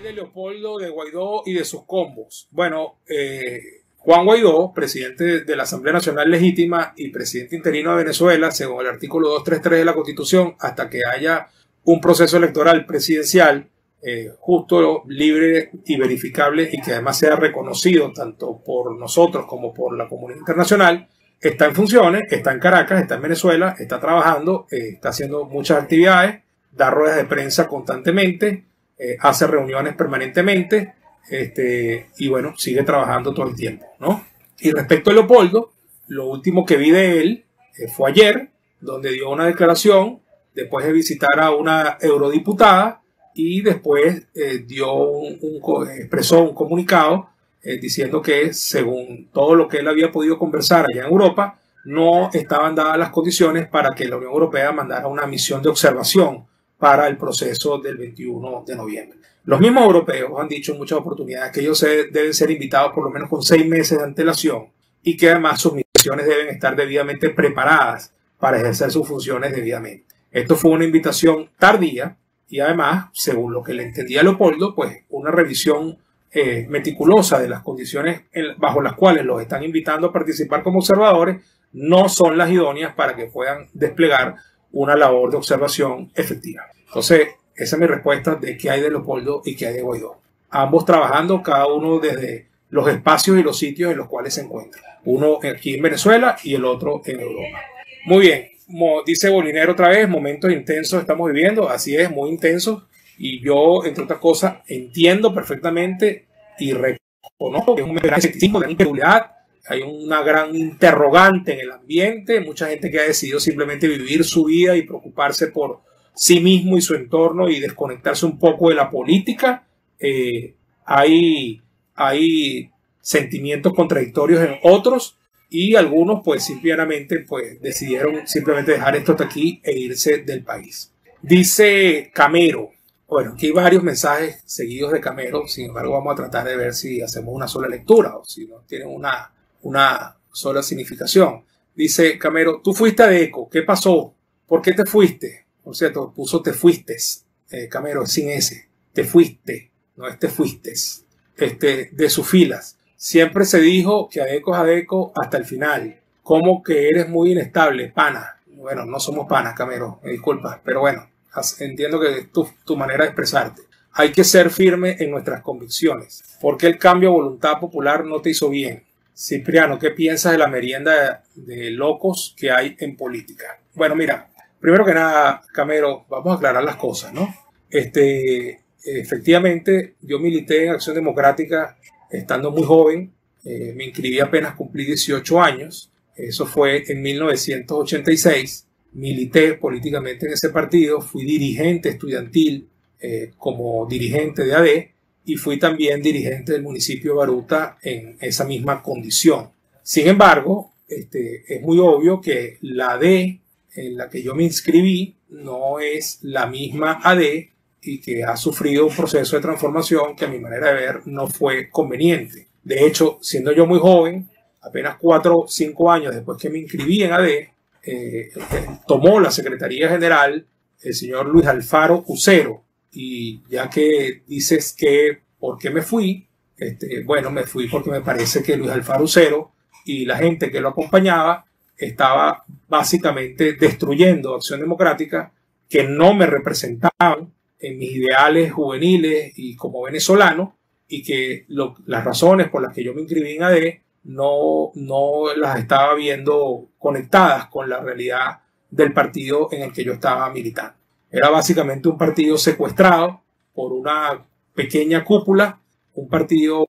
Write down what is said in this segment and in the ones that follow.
de Leopoldo, de Guaidó y de sus combos? Bueno, eh, Juan Guaidó, presidente de la Asamblea Nacional Legítima y presidente interino de Venezuela, según el artículo 233 de la Constitución, hasta que haya un proceso electoral presidencial eh, justo, libre y verificable y que además sea reconocido tanto por nosotros como por la comunidad internacional, está en funciones, está en Caracas, está en Venezuela, está trabajando, eh, está haciendo muchas actividades, da ruedas de prensa constantemente, eh, hace reuniones permanentemente este, y bueno, sigue trabajando todo el tiempo, ¿no? Y respecto a Leopoldo, lo último que vi de él fue ayer, donde dio una declaración después de visitar a una eurodiputada y después eh, dio un, expresó un comunicado eh, diciendo que según todo lo que él había podido conversar allá en Europa, no estaban dadas las condiciones para que la Unión Europea mandara una misión de observación para el proceso del 21 de noviembre. Los mismos europeos han dicho en muchas oportunidades que ellos deben ser invitados por lo menos con seis meses de antelación y que además sus misiones deben estar debidamente preparadas para ejercer sus funciones debidamente. Esto fue una invitación tardía y además, según lo que le entendía Leopoldo, pues una revisión eh, meticulosa de las condiciones bajo las cuales los están invitando a participar como observadores no son las idóneas para que puedan desplegar una labor de observación efectiva. Entonces, esa es mi respuesta de qué hay de Leopoldo y qué hay de Guaidó. Ambos trabajando, cada uno desde los espacios y los sitios en los cuales se encuentran. Uno aquí en Venezuela y el otro en Europa. Muy bien, dice Bolinero otra vez, momentos intensos estamos viviendo, así es, muy intensos. Y yo, entre otras cosas, entiendo perfectamente y reconozco que es un gran escepticismo, de incredulidad. Hay una gran interrogante en el ambiente, mucha gente que ha decidido simplemente vivir su vida y preocuparse por sí mismo y su entorno y desconectarse un poco de la política. Eh, hay, hay sentimientos contradictorios en otros y algunos pues simplemente pues decidieron simplemente dejar esto hasta aquí e irse del país. Dice Camero, bueno, aquí hay varios mensajes seguidos de Camero, sin embargo vamos a tratar de ver si hacemos una sola lectura o si no tienen una, una sola significación. Dice Camero, tú fuiste a ECO, ¿qué pasó? ¿Por qué te fuiste? Por cierto, puso te fuiste, eh, Camero, sin ese, te fuiste, no es te fuiste, este, de sus filas. Siempre se dijo que Adeco es Adeco hasta el final. Como que eres muy inestable, pana. Bueno, no somos panas, Camero, me disculpas, pero bueno, entiendo que es tu, tu manera de expresarte. Hay que ser firme en nuestras convicciones. porque el cambio a voluntad popular no te hizo bien? Cipriano, ¿qué piensas de la merienda de locos que hay en política? Bueno, mira, primero que nada, Camero, vamos a aclarar las cosas, ¿no? Este, efectivamente, yo milité en Acción Democrática estando muy joven, eh, me inscribí apenas cumplí 18 años, eso fue en 1986, milité políticamente en ese partido, fui dirigente estudiantil eh, como dirigente de AD y fui también dirigente del municipio de Baruta en esa misma condición. Sin embargo, este, es muy obvio que la AD en la que yo me inscribí no es la misma AD y que ha sufrido un proceso de transformación que a mi manera de ver no fue conveniente. De hecho, siendo yo muy joven, apenas cuatro o cinco años después que me inscribí en AD, eh, tomó la Secretaría General el señor Luis Alfaro Ucero. Y ya que dices que por qué me fui, este, bueno, me fui porque me parece que Luis Alfaro Ucero y la gente que lo acompañaba estaba básicamente destruyendo Acción Democrática, que no me representaban en mis ideales juveniles y como venezolano y que las razones por las que yo me inscribí en AD no, no las estaba viendo conectadas con la realidad del partido en el que yo estaba militando. Era básicamente un partido secuestrado por una pequeña cúpula, un partido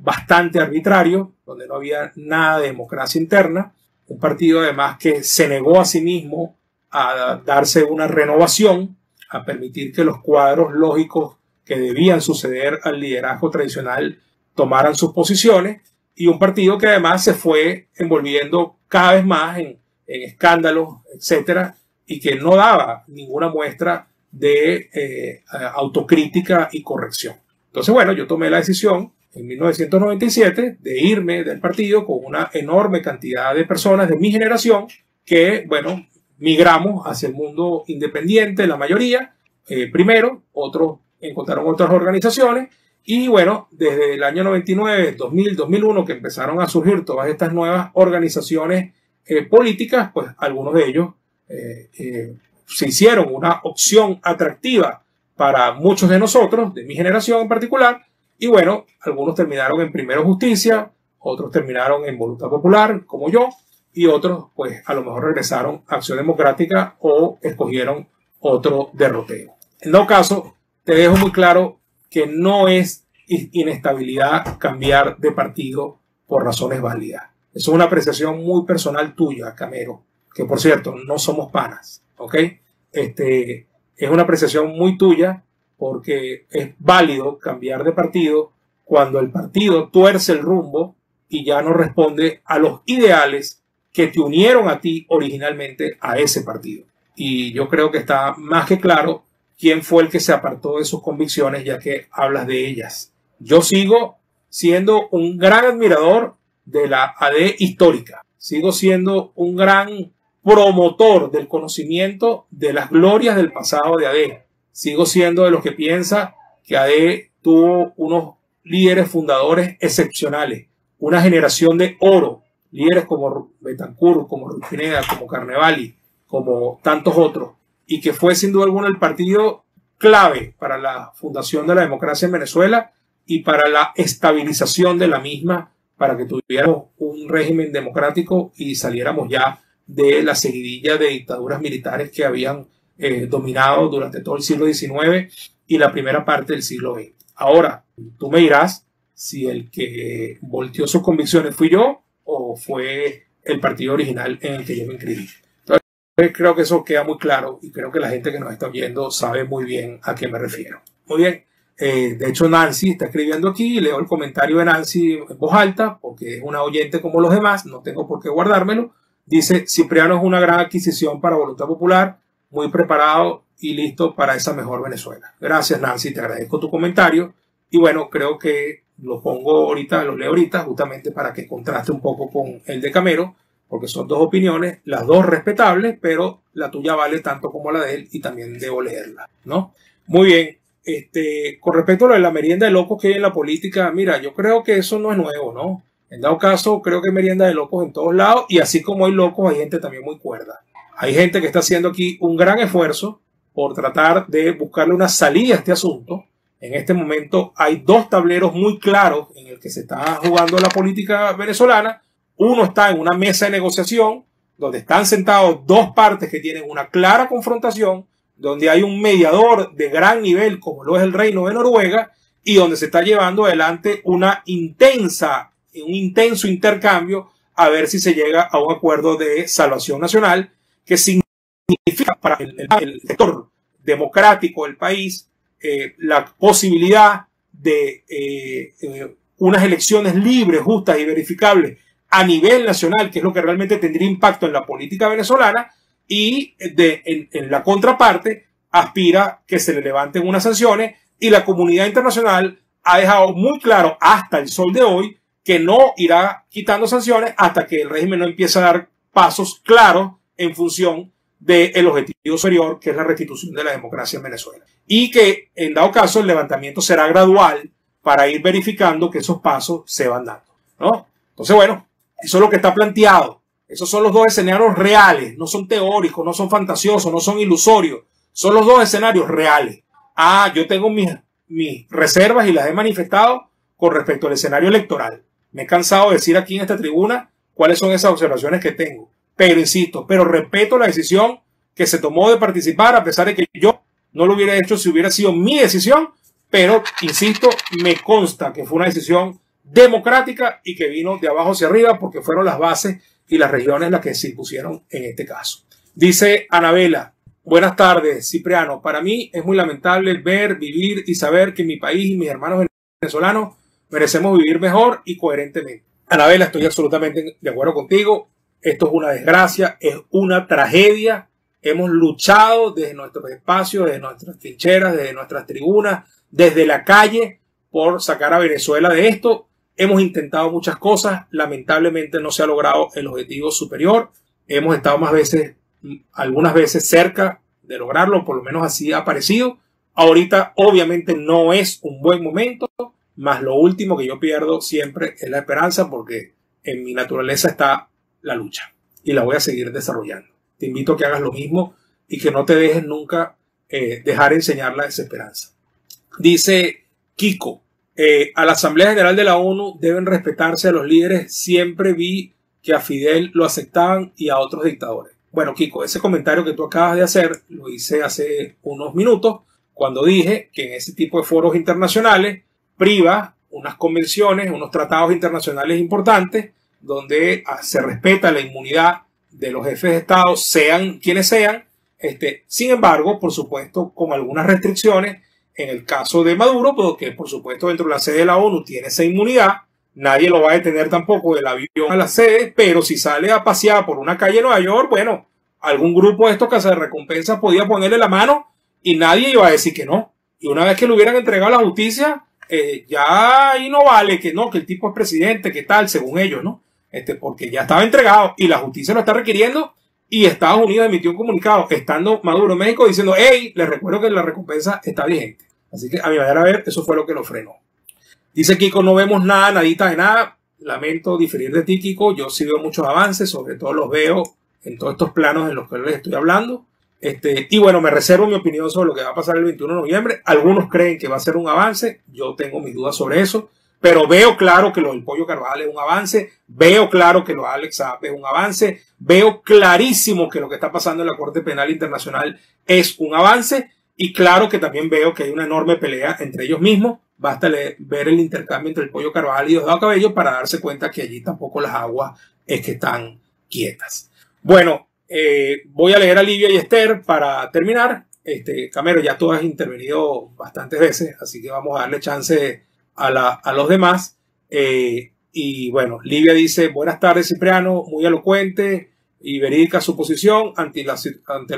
bastante arbitrario, donde no había nada de democracia interna, un partido además que se negó a sí mismo a darse una renovación a permitir que los cuadros lógicos que debían suceder al liderazgo tradicional tomaran sus posiciones y un partido que además se fue envolviendo cada vez más en, escándalos, etcétera, y que no daba ninguna muestra de eh, autocrítica y corrección. Entonces, bueno, yo tomé la decisión en 1997 de irme del partido con una enorme cantidad de personas de mi generación que, bueno, migramos hacia el mundo independiente, la mayoría, eh, primero, otros encontraron otras organizaciones y bueno, desde el año 99, 2000, 2001 que empezaron a surgir todas estas nuevas organizaciones eh, políticas, pues algunos de ellos eh, se hicieron una opción atractiva para muchos de nosotros, de mi generación en particular, y bueno, algunos terminaron en Primero Justicia, otros terminaron en Voluntad Popular, como yo, y otros, pues a lo mejor regresaron a Acción Democrática o escogieron otro derroteo. En todo caso, te dejo muy claro que no es inestabilidad cambiar de partido por razones válidas. Eso es una apreciación muy personal tuya, Camero, que por cierto, no somos panas, ¿ok? Este, es una apreciación muy tuya porque es válido cambiar de partido cuando el partido tuerce el rumbo y ya no responde a los ideales que te unieron a ti originalmente a ese partido. Y yo creo que está más que claro quién fue el que se apartó de sus convicciones ya que hablas de ellas. Yo sigo siendo un gran admirador de la AD histórica. Sigo siendo un gran promotor del conocimiento de las glorias del pasado de AD. Sigo siendo de los que piensa que AD tuvo unos líderes fundadores excepcionales, una generación de oro, líderes como Betancourt, como Pineda, como Carnevali, como tantos otros, y que fue sin duda alguna el partido clave para la fundación de la democracia en Venezuela y para la estabilización de la misma, para que tuviéramos un régimen democrático y saliéramos ya de la seguidilla de dictaduras militares que habían eh, dominado durante todo el siglo XIX y la primera parte del siglo XX. Ahora, tú me dirás si el que volteó sus convicciones fui yo o fue el partido original en el que yo me inscribí. Entonces, creo que eso queda muy claro y creo que la gente que nos está oyendo sabe muy bien a qué me refiero. Muy bien. Eh, de hecho, Nancy está escribiendo aquí, leo el comentario de Nancy en voz alta, porque es una oyente como los demás, no tengo por qué guardármelo. Dice, Cipriano es una gran adquisición para Voluntad Popular, muy preparado y listo para esa mejor Venezuela. Gracias, Nancy, te agradezco tu comentario. Y bueno, creo que lo pongo ahorita, lo leo ahorita, justamente para que contraste un poco con el de Camero, porque son dos opiniones, las dos respetables, pero la tuya vale tanto como la de él y también debo leerla, ¿no? Muy bien. Este, con respecto a lo de la merienda de locos que hay en la política, mira, yo creo que eso no es nuevo, ¿no? En dado caso, creo que hay merienda de locos en todos lados y así como hay locos, hay gente también muy cuerda. Hay gente que está haciendo aquí un gran esfuerzo por tratar de buscarle una salida a este asunto. En este momento hay dos tableros muy claros en el que se está jugando la política venezolana. Uno está en una mesa de negociación donde están sentados dos partes que tienen una clara confrontación, donde hay un mediador de gran nivel como lo es el Reino de Noruega y donde se está llevando adelante una intensa, un intenso intercambio a ver si se llega a un acuerdo de salvación nacional que significa para el, sector democrático del país eh, la posibilidad de eh, eh, unas elecciones libres, justas y verificables a nivel nacional, que es lo que realmente tendría impacto en la política venezolana, y de, en, la contraparte aspira que se le levanten unas sanciones y la comunidad internacional ha dejado muy claro hasta el sol de hoy que no irá quitando sanciones hasta que el régimen no empiece a dar pasos claros en función del objetivo superior, que es la restitución de la democracia en Venezuela. Y que, en dado caso, el levantamiento será gradual para ir verificando que esos pasos se van dando. ¿no? Entonces, bueno, eso es lo que está planteado. Esos son los dos escenarios reales, no son teóricos, no son fantasiosos, no son ilusorios. Son los dos escenarios reales. Ah, yo tengo mis, mis reservas y las he manifestado con respecto al escenario electoral. Me he cansado de decir aquí en esta tribuna cuáles son esas observaciones que tengo. Pero insisto, pero respeto la decisión que se tomó de participar, a pesar de que yo no lo hubiera hecho si hubiera sido mi decisión, pero insisto, me consta que fue una decisión democrática y que vino de abajo hacia arriba porque fueron las bases y las regiones las que se impusieron en este caso. Dice Anabela, buenas tardes, Cipriano. Para mí es muy lamentable ver, vivir y saber que mi país y mis hermanos venezolanos merecemos vivir mejor y coherentemente. Anabela, estoy absolutamente de acuerdo contigo. Esto es una desgracia, es una tragedia. Hemos luchado desde nuestros espacios, desde nuestras trincheras, desde nuestras tribunas, desde la calle por sacar a Venezuela de esto. Hemos intentado muchas cosas, lamentablemente no se ha logrado el objetivo superior. Hemos estado más veces, algunas veces cerca de lograrlo, por lo menos así ha parecido, Ahorita obviamente no es un buen momento, más lo último que yo pierdo siempre es la esperanza porque en mi naturaleza está la lucha y la voy a seguir desarrollando. Te invito a que hagas lo mismo y que no te dejes nunca eh, dejar enseñar la desesperanza. Dice Kiko, eh, a la Asamblea General de la ONU deben respetarse a los líderes. Siempre vi que a Fidel lo aceptaban y a otros dictadores. Bueno, Kiko, ese comentario que tú acabas de hacer lo hice hace unos minutos cuando dije que en ese tipo de foros internacionales priva unas convenciones, unos tratados internacionales importantes donde ah, se respeta la inmunidad de los jefes de Estado, sean quienes sean. Este, sin embargo, por supuesto, con algunas restricciones, en el caso de Maduro, porque por supuesto dentro de la sede de la ONU tiene esa inmunidad, nadie lo va a detener tampoco del avión a la sede, pero si sale a pasear por una calle de Nueva York, bueno, algún grupo de estos casas de recompensa podía ponerle la mano y nadie iba a decir que no. Y una vez que lo hubieran entregado a la justicia, eh, ya ahí no vale que no, que el tipo es presidente, que tal, según ellos, ¿no? Este, porque ya estaba entregado y la justicia lo está requiriendo y Estados Unidos emitió un comunicado estando Maduro en México diciendo, hey, les recuerdo que la recompensa está vigente. Así que a mi manera de ver, eso fue lo que lo frenó. Dice Kiko, no vemos nada, nadita de nada. Lamento diferir de ti, Kiko. Yo sí veo muchos avances, sobre todo los veo en todos estos planos en los que les estoy hablando. Este, y bueno, me reservo mi opinión sobre lo que va a pasar el 21 de noviembre. Algunos creen que va a ser un avance, yo tengo mis dudas sobre eso, pero veo claro que lo del Pollo Carvajal es un avance, veo claro que lo de Alex Saab es un avance, veo clarísimo que lo que está pasando en la Corte Penal Internacional es un avance y claro que también veo que hay una enorme pelea entre ellos mismos. Basta ver el intercambio entre el Pollo Carvajal y Diosdado Cabello para darse cuenta que allí tampoco las aguas es que están quietas. Bueno, eh, voy a leer a Livia y Esther para terminar. Este, Camero, ya tú has intervenido bastantes veces, así que vamos a darle chance a, los demás. Eh, y bueno, Livia dice, buenas tardes Cipriano, muy elocuente y verídica su posición ante la,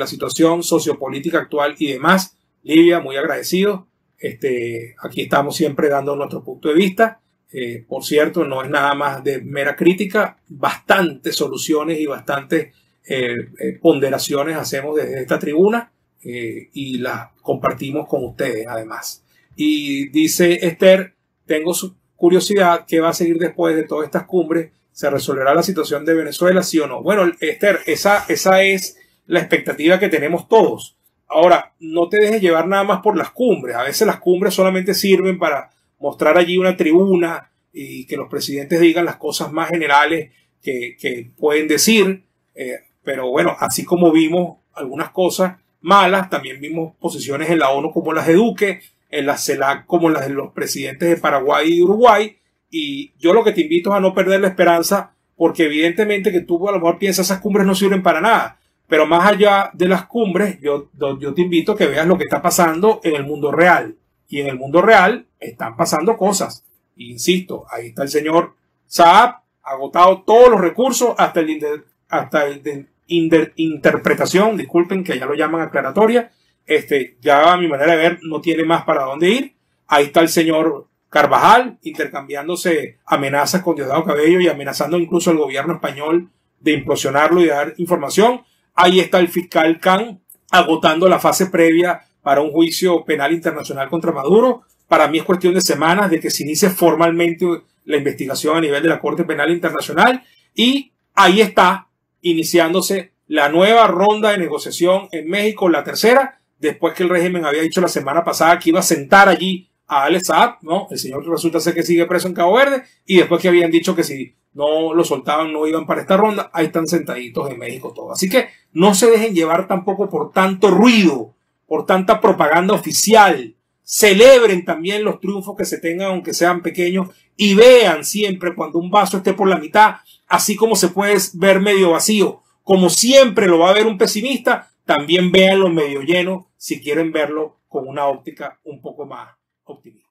situación sociopolítica actual y demás. Livia, muy agradecido. Este, aquí estamos siempre dando nuestro punto de vista. Eh, por cierto, no es nada más de mera crítica, bastantes soluciones y bastantes eh, ponderaciones hacemos desde esta tribuna y las compartimos con ustedes además. Y dice Esther, tengo su curiosidad, ¿qué va a seguir después de todas estas cumbres? ¿Se resolverá la situación de Venezuela, sí o no? Bueno, Esther, esa, esa es la expectativa que tenemos todos. Ahora, no te dejes llevar nada más por las cumbres. A veces las cumbres solamente sirven para mostrar allí una tribuna y que los presidentes digan las cosas más generales que, pueden decir. Eh, pero bueno, así como vimos algunas cosas malas, también vimos posiciones en la ONU como las de Duque, en la CELAC como las de los presidentes de Paraguay y Uruguay. Y yo lo que te invito es a no perder la esperanza, porque evidentemente que tú a lo mejor piensas esas cumbres no sirven para nada. Pero más allá de las cumbres, yo, yo te invito a que veas lo que está pasando en el mundo real. Y en el mundo real están pasando cosas. Insisto, ahí está el señor Saab, agotado todos los recursos hasta el, hasta el de interpretación, disculpen que ya lo llaman aclaratoria, este, ya a mi manera de ver no tiene más para dónde ir. Ahí está el señor Carvajal intercambiándose amenazas con Diosdado Cabello y amenazando incluso al gobierno español de implosionarlo y dar información. Ahí está el fiscal Khan agotando la fase previa para un juicio penal internacional contra Maduro. Para mí es cuestión de semanas de que se inicie formalmente la investigación a nivel de la Corte Penal Internacional. Y ahí está iniciándose la nueva ronda de negociación en México, la tercera, después que el régimen había dicho la semana pasada que iba a sentar allí a Alex Saab, ¿no? El señor resulta ser que sigue preso en Cabo Verde, y después que habían dicho que si no lo soltaban no iban para esta ronda, ahí están sentaditos en México todos. Así que no se dejen llevar tampoco por tanto ruido, por tanta propaganda oficial. Celebren también los triunfos que se tengan, aunque sean pequeños, y vean siempre cuando un vaso esté por la mitad, así como se puede ver medio vacío, como siempre lo va a ver un pesimista, también véanlo medio lleno si quieren verlo con una óptica un poco más optimista.